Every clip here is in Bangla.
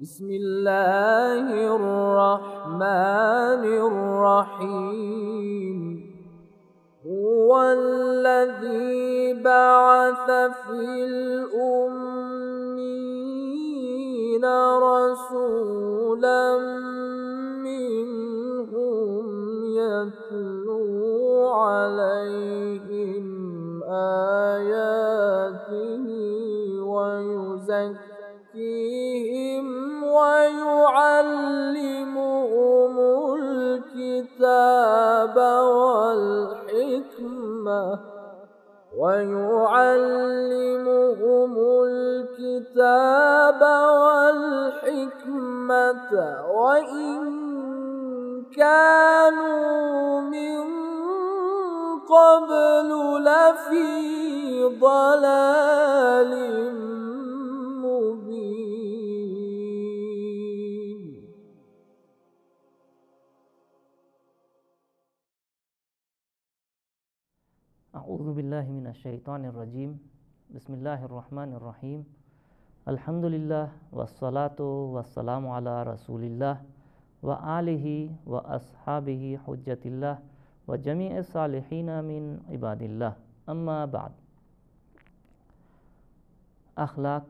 بسم الله الرحمن الرحيم هو الذي بعث في الأمين رسولا منهم يتلو عليهم آياته ويزكيهم ويعلمهم الكتاب والحكمة وإن كانوا من قبل لفي ضلال أعوذ بالله من الشيطان الرجيم بسم الله الرحمن الرحيم الحمد لله والصلاة والسلام على رسول الله وآله وأصحابه حجة الله وجميع الصالحين من عباد الله أما بعد আখলাক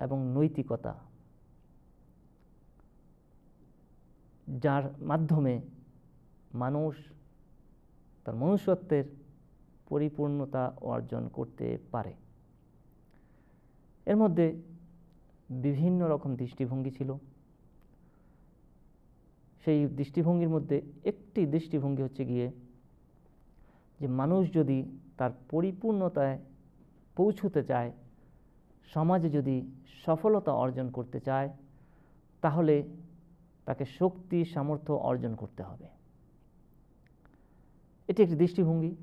এবং নৈতিকতা যার মাধ্যমে মানুষ তার মনুষ্যত্বের পরিপূর্ণতা অর্জন করতে পারে। এর মধ্যে বিভিন্ন রকম দৃষ্টিভঙ্গি ছিল। সেই দৃষ্টিভঙ্গির মধ্যে একটি দৃষ্টিভঙ্গি হচ্ছে গিয়ে যে মানুষ যদি তার পরিপূর্ণতায় পৌঁছতে চায়, সমাজে যদি সফলতা অর্জন করতে চায়, তাহলে তাকে শক্তি, সামর্থ্য অর্জন করতে হবে। এটি একটি দৃষ্টিভঙ্গি।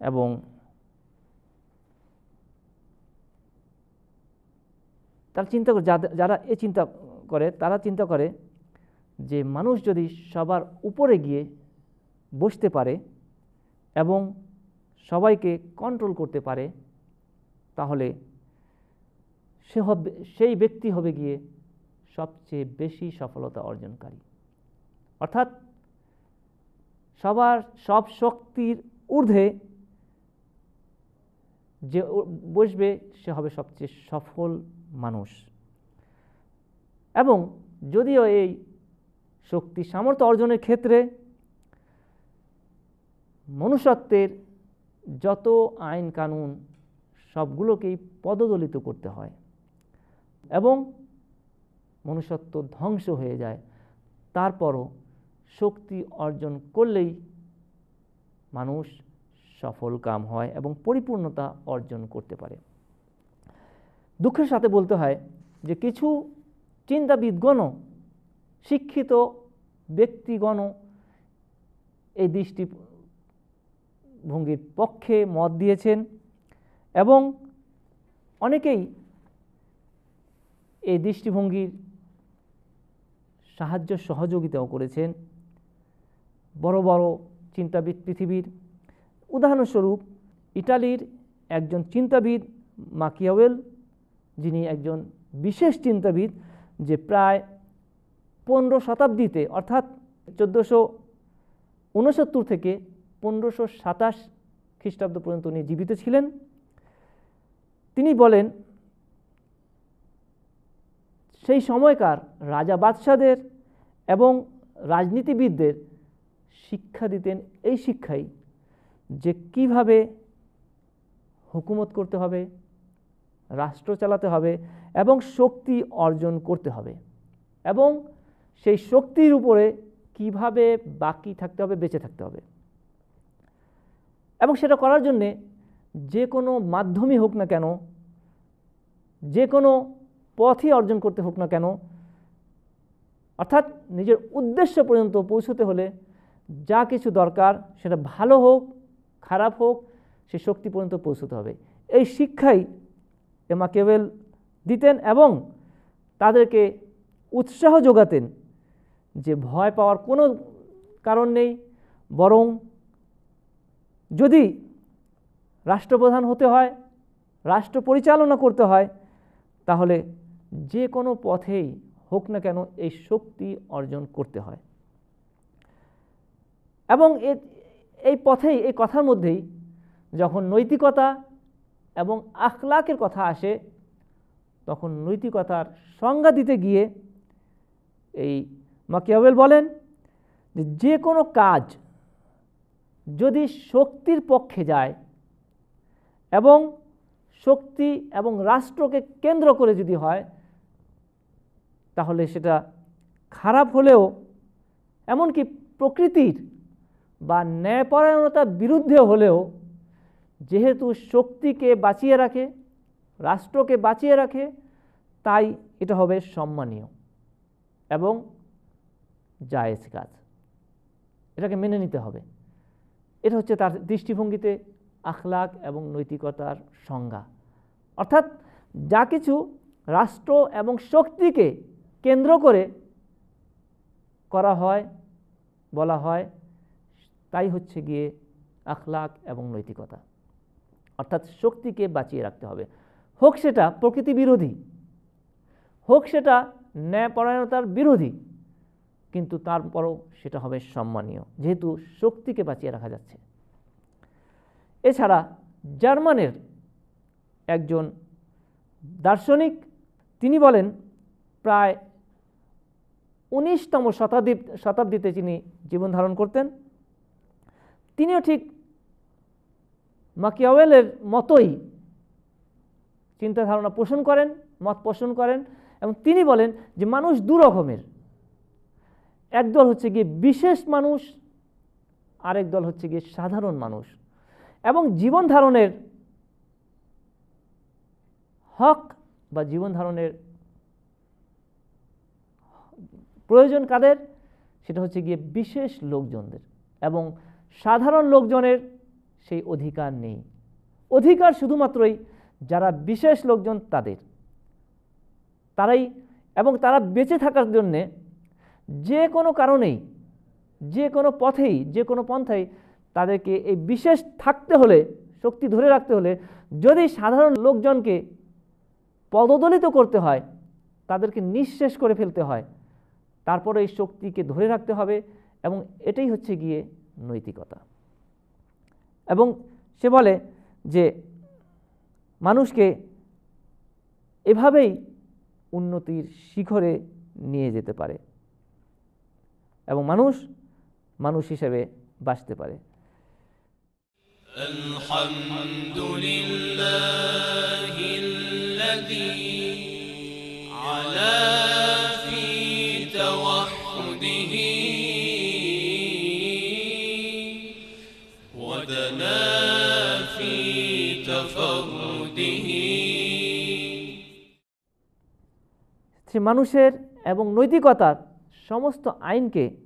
এবং তারা চিন্তা করে যারা এ চিন্তা করে, তারা চিন্তা করে যে মানুষ যদি সবার উপরে গিয়ে বসতে পারে এবং সবাইকে কন্ট্রোল করতে পারে, তাহলে সে হবে, সেই ব্যক্তি হবে গিয়ে সবচেয়ে বেশি সফলতা অর্জনকারী। অর্থাৎ সবার সব শক্তির ঊর্ধ্বে যে বসবে, সে হবে সবচেয়ে সফল মানুষ। এবং যদিও এই শক্তি, সামর্থ্য অর্জনের ক্ষেত্রে মনুষ্যত্বের যত আইন কানুন, সবগুলোকেই পদদলিত করতে হয় এবং মনুষ্যত্ব ধ্বংস হয়ে যায়। তারপরও শক্তি অর্জন করলেই মানুষ সফল কাম হয় এবং পরিপূর্ণতা অর্জন করতে পারে। দুঃখের সাথে বলতে হয় যে কিছু চিন্তাবিদগণ শিক্ষিত ব্যক্তিগণ এই দৃষ্টিভঙ্গির পক্ষে মত দিয়েছেন এবং অনেকেই এই দৃষ্টিভঙ্গির সাহায্য সহযোগিতাও করেছেন। বড় বড় চিন্তাবিদ পৃথিবীর উদাহরণস্বরূপ ইটালির একজন চিন্তাবিদ মাকিয়াওয়েল, যিনি একজন বিশেষ চিন্তাবিদ যে প্রায় পনেরো শতাব্দীতে, অর্থাৎ চোদ্দোশো উনসত্তর থেকে পনেরোশো সাতাশ খ্রিস্টাব্দ পর্যন্ত উনি জীবিত ছিলেন। তিনি বলেন, সেই সময়কার রাজা বাদশাদের এবং রাজনীতিবিদদের শিক্ষা দিতেন এই শিক্ষাই। যে কীভাবে হুকুমত করতে হবে, রাষ্ট্র চালাতে হবে এবং শক্তি অর্জন করতে হবে এবং সেই শক্তির উপরে কীভাবে বাকি থাকতে হবে, বেঁচে থাকতে হবে। এবং সেটা করার জন্যে যে কোনো মাধ্যমই হোক না কেন, যে কোনো পথই অর্জন করতে হোক না কেন, অর্থাৎ নিজের উদ্দেশ্য পর্যন্ত পৌঁছতে হলে যা কিছু দরকার সেটা ভালো হোক খারাপ হোক, সে শক্তি পর্যন্ত পৌঁছতে হবে। এই শিক্ষাই এমা কেবেল দিতেন এবং তাদেরকে উৎসাহ যোগাতেন যে ভয় পাওয়ার কোনো কারণ নেই, বরং যদি রাষ্ট্রপ্রধান হতে হয়, রাষ্ট্র পরিচালনা করতে হয়, তাহলে যে কোনো পথেই হোক না কেন এই শক্তি অর্জন করতে হয়। এবং এই পথেই, এই কথার মধ্যেই যখন নৈতিকতা এবং আখলাকের কথা আসে, তখন নৈতিকতার সংজ্ঞা দিতে গিয়ে এই মাকিয়াবেল বলেন যে যে কোনো কাজ যদি শক্তির পক্ষে যায় এবং শক্তি এবং রাষ্ট্রকে কেন্দ্র করে যদি হয়, তাহলে সেটা খারাপ হলেও এমনকি প্রকৃতির বা ন্যায়পরায়ণতার বিরুদ্ধে হলেও যেহেতু শক্তিকে বাঁচিয়ে রাখে, রাষ্ট্রকে বাঁচিয়ে রাখে, তাই এটা হবে সম্মানীয় এবং জায়েজ কাজ। এটাকে মেনে নিতে হবে। এটা হচ্ছে তার দৃষ্টিভঙ্গিতে আখলাক এবং নৈতিকতার সংজ্ঞা। অর্থাৎ যা কিছু রাষ্ট্র এবং শক্তিকে কেন্দ্র করে করা হয়, বলা হয় তাই হচ্ছে গিয়ে আখলাক এবং নৈতিকতা। অর্থাৎ শক্তিকে বাঁচিয়ে রাখতে হবে। হোক সেটা প্রকৃতি বিরোধী, হোক সেটা ন্যায়পরায়ণতার বিরোধী, কিন্তু তারপরও সেটা হবে সম্মানীয়, যেহেতু শক্তিকে বাঁচিয়ে রাখা যাচ্ছে। এছাড়া জার্মানের একজন দার্শনিক, তিনি বলেন, প্রায় উনিশতম শতাব্দী, শতাব্দীতে তিনি জীবন ধারণ করতেন। তিনিও ঠিক মাকিয়াওয়েলের মতোই চিন্তা ধারণা পোষণ করেন, মত পোষণ করেন এবং তিনি বলেন যে মানুষ দু রকমের একদল হচ্ছে গিয়ে বিশেষ মানুষ, আরেক দল হচ্ছে গিয়ে সাধারণ মানুষ। এবং জীবন ধারণের হক বা জীবন ধারণের প্রয়োজন কাদের? সেটা হচ্ছে গিয়ে বিশেষ লোকজনদের। এবং সাধারণ লোকজনের সেই অধিকার নেই। অধিকার শুধুমাত্রই যারা বিশেষ লোকজন তাদের। তারাই এবং তারা বেঁচে থাকার জন্যে যে কোনো কারণেই, যে কোনো পথেই, যে কোনো পন্থাই তাদেরকে এই বিশেষ থাকতে হলে, শক্তি ধরে রাখতে হলে যদি সাধারণ লোকজনকে পদদলিত করতে হয়, তাদেরকে নিঃশেষ করে ফেলতে হয়, তারপরে এই শক্তিকে ধরে রাখতে হবে এবং এটাই হচ্ছে গিয়ে নৈতিকতা এবং সে বলে যে মানুষকে এভাবেই উন্নতির শিখরে নিয়ে যেতে পারে এবং মানুষ মানুষ হিসেবে বাঁচতে পারে الحمد لله الذي على في توحده মানুষের এবং নৈতিকতার সমস্ত আইনকে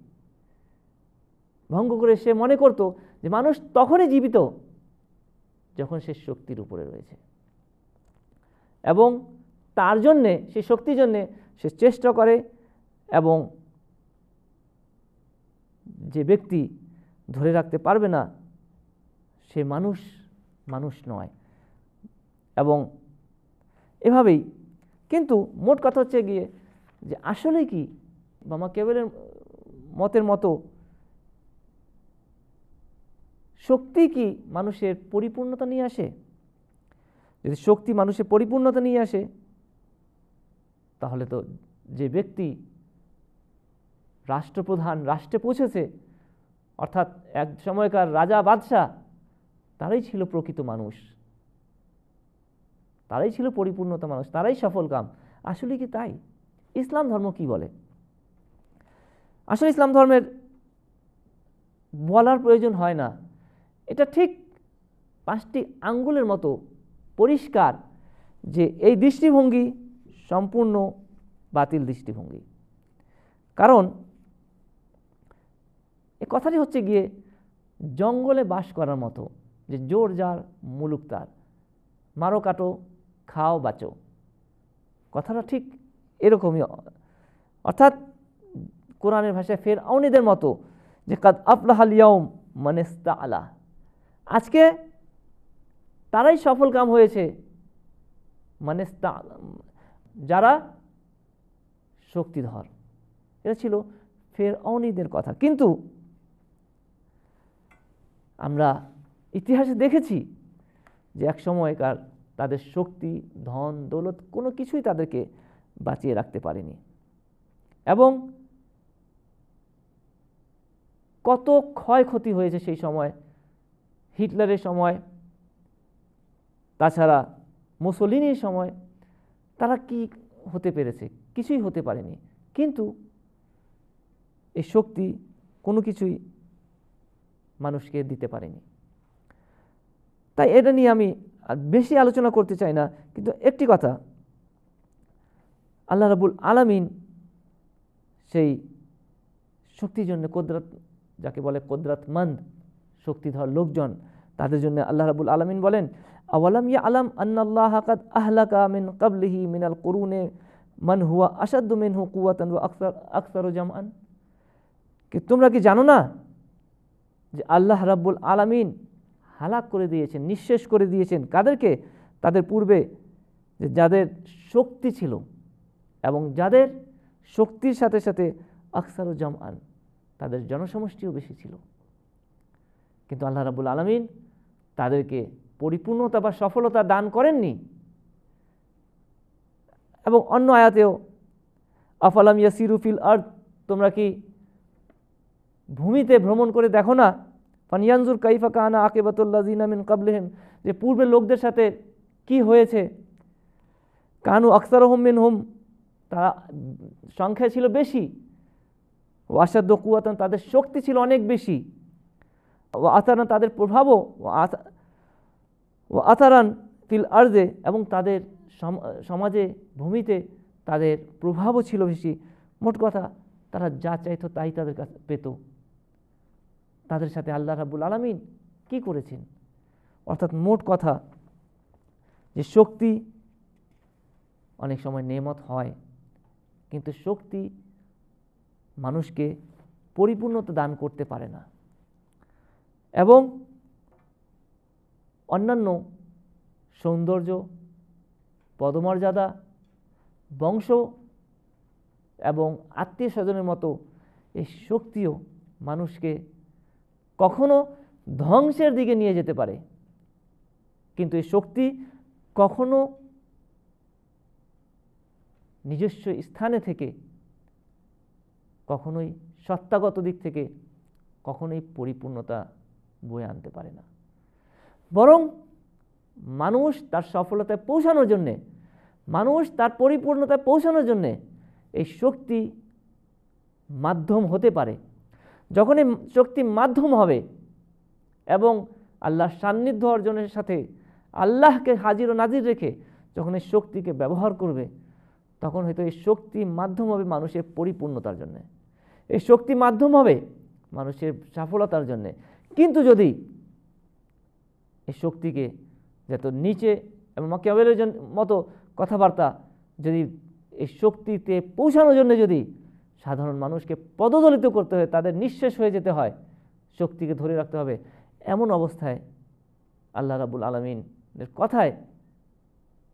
ভঙ্গ করে সে মনে করত যে মানুষ তখনই জীবিত যখন সে শক্তির উপরে রয়েছে। এবং তার জন্যে, সে শক্তির জন্যে সে চেষ্টা করে এবং যে ব্যক্তি ধরে রাখতে পারবে না, সে মানুষ মানুষ নয়। এবং এভাবেই কিন্তু মোট কথা হচ্ছে গিয়ে যে আসলে কি? বামা কেবলের মতের মতো শক্তি কি মানুষের পরিপূর্ণতা নিয়ে আসে? যদি শক্তি মানুষের পরিপূর্ণতা নিয়ে আসে, তাহলে তো যে ব্যক্তি রাষ্ট্রপ্রধান, রাষ্ট্রে পৌঁছেছে, অর্থাৎ এক সময়কার রাজা, বাদশাহ, তারাই ছিল প্রকৃত মানুষ। তারাই ছিল পরিপূর্ণতা মানুষ, তারাই সফল কাম। আসলে কি তাই? ইসলাম ধর্ম কি বলে? আসলে ইসলাম ধর্মের বলার প্রয়োজন হয় না। এটা ঠিক পাঁচটি আঙ্গুলের মতো পরিষ্কার যে এই দৃষ্টিভঙ্গি সম্পূর্ণ বাতিল দৃষ্টিভঙ্গি। কারণ এ কথাটি হচ্ছে গিয়ে জঙ্গলে বাস করার মতো যে জোর যার মুলুক তার। মারো কাটো খাও, বাঁচো। কথাটা ঠিক এরকমই। অর্থাৎ কোরআনের ভাষায় ফের আউনিদের মতো যে কাদ আফলাহাল ইয়ম মানেস্তা আলা আজকে তারাই সফল কাম হয়েছে। মানেস্তা যারা শক্তিধর। এটা ছিল ফের অনিদের কথা। কিন্তু আমরা ইতিহাসে দেখেছি যে এক সময়কার তাদের শক্তি, ধন, দৌলত কোনো কিছুই তাদেরকে বাঁচিয়ে রাখতে পারেনি। এবং কত ক্ষয়ক্ষতি হয়েছে সেই সময়, হিটলারের সময়, তাছাড়া মুসলিনীর সময়, তারা কি হতে পেরেছে? কিছুই হতে পারেনি। কিন্তু এই শক্তি কোনো কিছুই মানুষকে দিতে পারেনি। তাই এটা নিয়ে আমি আর বেশি আলোচনা করতে চাই না। কিন্তু একটি কথা, আল্লাহ রাবুল আলামিন সেই শক্তির জন্য কদরাত, যাকে বলে কদরাতমন্দ, শক্তিধর লোকজন, তাদের জন্য আল্লাহ রাবুল আলমিন বলেন, আওয়ালাম ইয়া আলাম আন্নাল্লাহ কাদ আহলাকা মিন কাবলিহি মিনাল করুনে মান হুয়া আসাদ্দু মিনহু কুয়াতান ওয়া আকসার, আকসারু জামান কি তোমরা কি জানো না যে আল্লাহ রাব্বুল আলামিন হালাক করে দিয়েছেন, নিঃশেষ করে দিয়েছেন। কাদেরকে? তাদের পূর্বে যাদের শক্তি ছিল এবং যাদের শক্তির সাথে সাথে আকসারু জামান তাদের জনসমষ্টিও বেশি ছিল। কিন্তু আল্লাহ রাবুল আলমিন তাদেরকে পরিপূর্ণতা বা সফলতা দান করেননি। এবং অন্য আয়াতেও, আফালাম ইয়াসিরুফিল আর্থ তোমরা কি ভূমিতে ভ্রমণ করে দেখো না? ফানিয়ানজুর কাইফা কাহানা আকেবাতুল্লাহ জিনামিন কাবলেহেম যে পূর্বের লোকদের সাথে কি হয়েছে? কানু আকসার মিন হুম তারা সংখ্যা ছিল বেশি। ও আসাদ্দ কুয়াতন তাদের শক্তি ছিল অনেক বেশি। ও আতারান তাদের প্রভাবও ও আতারান ফিল আর্জে এবং তাদের সমাজে, ভূমিতে তাদের প্রভাবও ছিল বেশি। মোট কথা, তারা যা চাইতো তাই তাদের কাছে পেত। তাদের সাথে আল্লাহ রাবুল আলমিন কি করেছেন? অর্থাৎ মোট কথা যে শক্তি অনেক সময় নেমত হয়, কিন্তু শক্তি মানুষকে পরিপূর্ণতা দান করতে পারে না। এবং অন্যান্য সৌন্দর্য, পদমর্যাদা, বংশ এবং আত্মীয় স্বজনের মতো এই শক্তিও মানুষকে কখনো ধ্বংসের দিকে নিয়ে যেতে পারে। কিন্তু এই শক্তি কখনো নিজস্ব স্থানে থেকে, কখনোই সত্তাগত দিক থেকে কখনোই পরিপূর্ণতা বয়ে আনতে পারে না। বরং মানুষ তার সফলতায় পৌঁছানোর জন্যে, মানুষ তার পরিপূর্ণতায় পৌঁছানোর জন্যে এই শক্তি মাধ্যম হতে পারে। যখন এই শক্তি মাধ্যম হবে এবং আল্লাহর সান্নিধ্য অর্জনের সাথে আল্লাহকে হাজির ও নাজির রেখে যখন এই শক্তিকে ব্যবহার করবে, তখন হয়তো এই শক্তি মাধ্যম হবে মানুষের পরিপূর্ণতার জন্যে। এই শক্তি মাধ্যম হবে মানুষের সফলতার জন্যে। কিন্তু যদি এই শক্তিকে যত নিচে এবং মাকিয়াবেলের মতো কথাবার্তা যদি এই শক্তিতে পৌঁছানোর জন্য যদি সাধারণ মানুষকে পদদলিত করতে হয়, তাদের নিঃশেষ হয়ে যেতে হয়। শক্তিকে ধরে রাখতে হবে। এমন অবস্থায় আল্লাহ রাবুল আলমিনের কথায়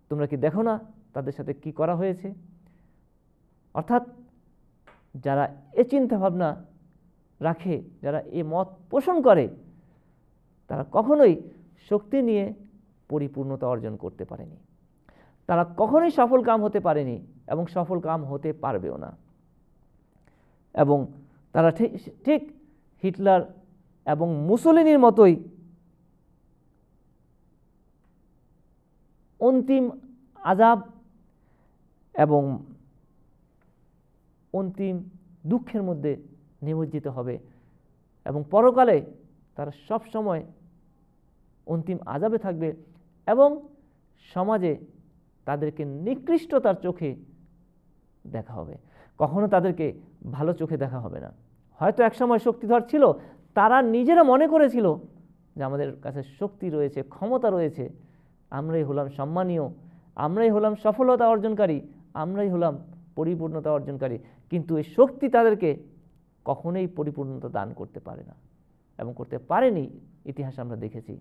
তোমরা কি দেখো না তাদের সাথে কি করা হয়েছে? অর্থাৎ যারা এ চিন্তা ভাবনা রাখে, যারা এ মত পোষণ করে, তারা কখনোই শক্তি নিয়ে পরিপূর্ণতা অর্জন করতে পারেনি। তারা কখনোই সফল কাম হতে পারেনি এবং সফল কাম হতে পারবেও না। এবং তারা ঠিক ঠিক হিটলার এবং মুসলিনীর মতোই অন্তিম আজাব এবং অন্তিম দুঃখের মধ্যে নিমজ্জিত হবে এবং পরকালে তারা সব সময় অন্তিম আজাবে থাকবে এবং সমাজে তাদেরকে নিকৃষ্টতার চোখে দেখা হবে। কখনো তাদেরকে ভালো চোখে দেখা হবে না। হয়তো একসময় শক্তিধর ছিল, তারা নিজেরা মনে করেছিল যে আমাদের কাছে শক্তি রয়েছে, ক্ষমতা রয়েছে, আমরাই হলাম সম্মানীয়, আমরাই হলাম সফলতা অর্জনকারী, আমরাই হলাম পরিপূর্ণতা অর্জনকারী। কিন্তু এই শক্তি তাদেরকে কখনোই পরিপূর্ণতা দান করতে পারে না এবং করতে পারেনি, ইতিহাস আমরা দেখেছি।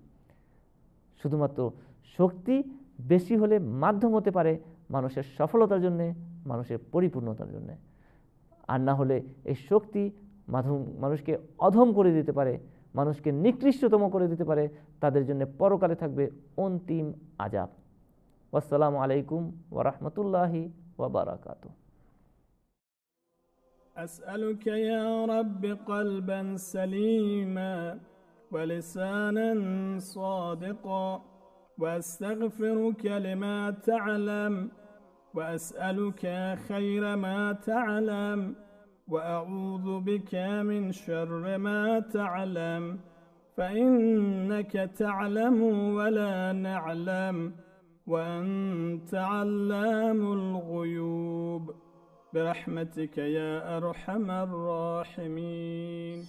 শুধুমাত্র শক্তি বেশি হলে মাধ্যম হতে পারে মানুষের সফলতার জন্যে, মানুষের পরিপূর্ণতার জন্যে। আর না হলে এই শক্তি মাধম মানুষকে অধম করে দিতে পারে মানুষকে নিকৃষ্টতম করে দিতে পারে তাদের জন্য পরকালে থাকবে অন্তিম আজাব আসসালামু আলাইকুম ওরহমতুল্লাহি ওবরাকাত أسألك يا رب قلبا سليما ولسانا صادقا وأستغفرك لما تعلم وأسألك خير ما تعلم وأعوذ بك من شر ما تعلم فإنك تعلم ولا نعلم وأنت علام الغيوب برحمتك يا أرحم الراحمين.